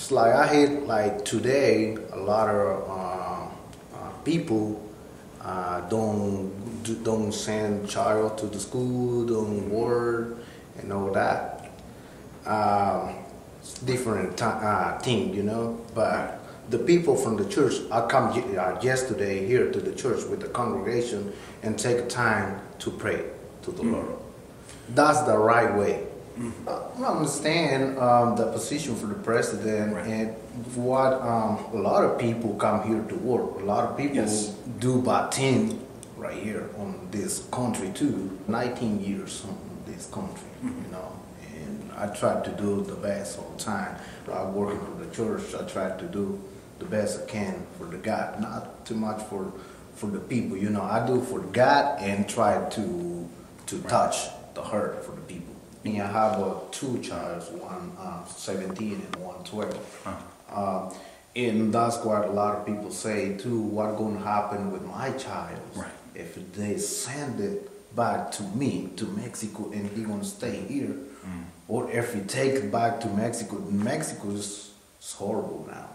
It's like I hate like today a lot of uh, uh, people uh, don't do, don't send child to the school, don't work, and all that. Um, it's different ti uh, thing, you know. But the people from the church, I come uh, yesterday here to the church with the congregation and take time to pray to the Lord. That's the right way. I understand um, the position for the president Right. and what um, a lot of people come here to work. A lot of people Yes. do bad thing right here on this country too. 19 years on this country, Mm-hmm. you know, and I try to do the best all the time. I working for the church. I try to do the best I can for the God, not too much for for the people. You know, I do for God and try to to touch the heart for the people. And I have uh, two childs, one uh, 17 and one 12. Uh, and that's what a lot of people say too. What going to happen with my child Right. if they send it back to me to Mexico and he gonna stay here, or if he take it back to Mexico? Mexico is, is horrible now.